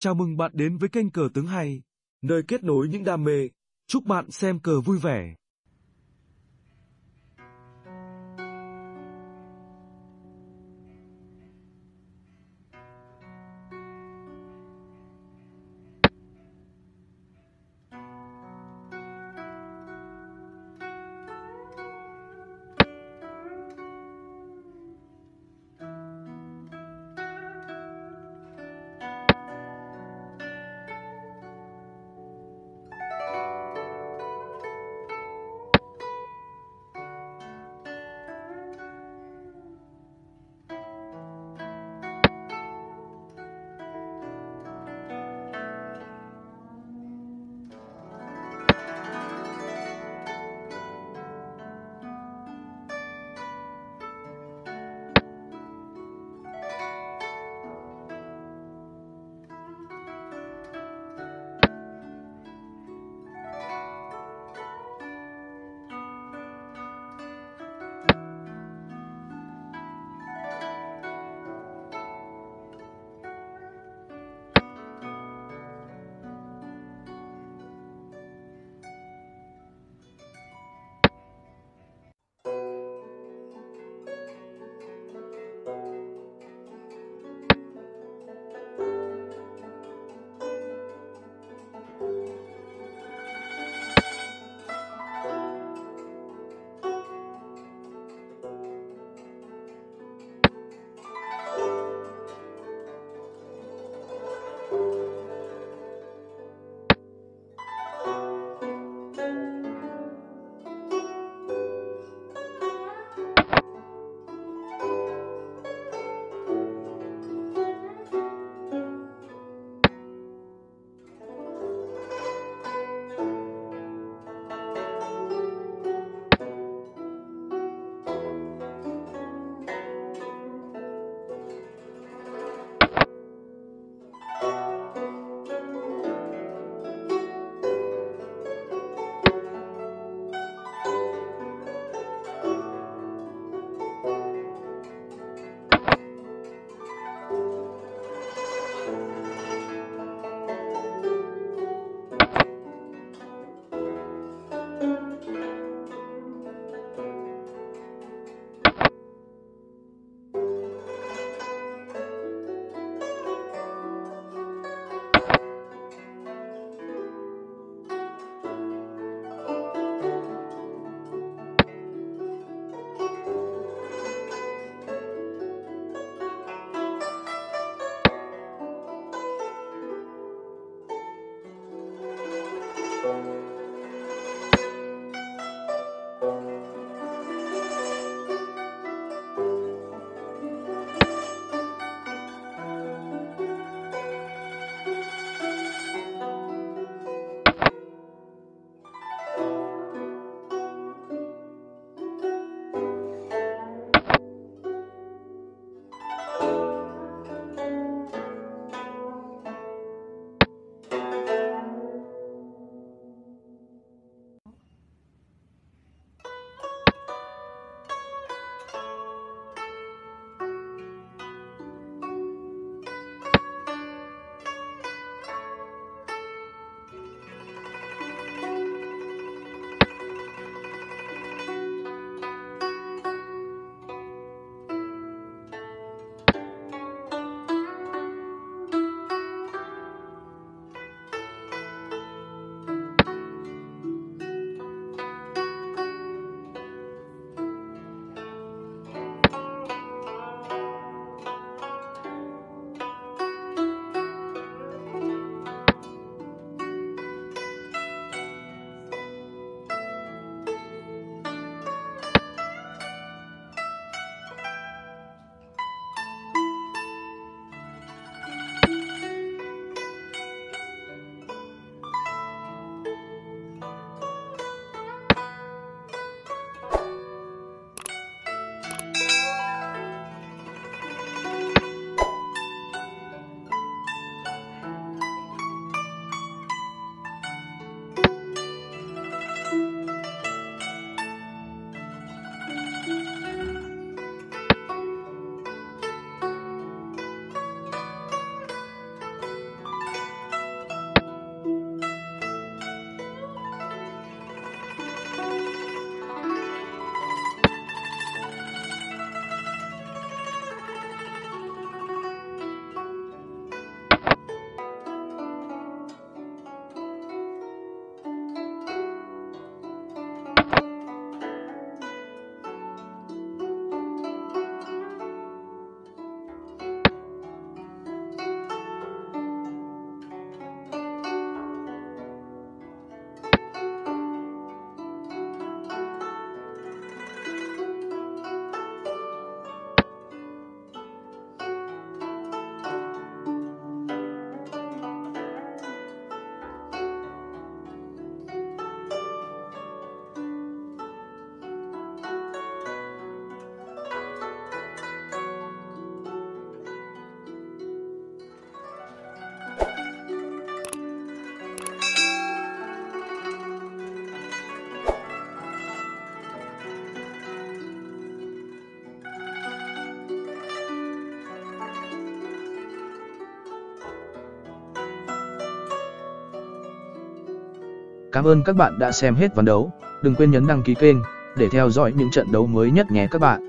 Chào mừng bạn đến với kênh Cờ Tướng Hay, nơi kết nối những đam mê. Chúc bạn xem cờ vui vẻ. Cảm ơn các bạn đã xem hết ván đấu. Đừng quên nhấn đăng ký kênh để theo dõi những trận đấu mới nhất nhé các bạn.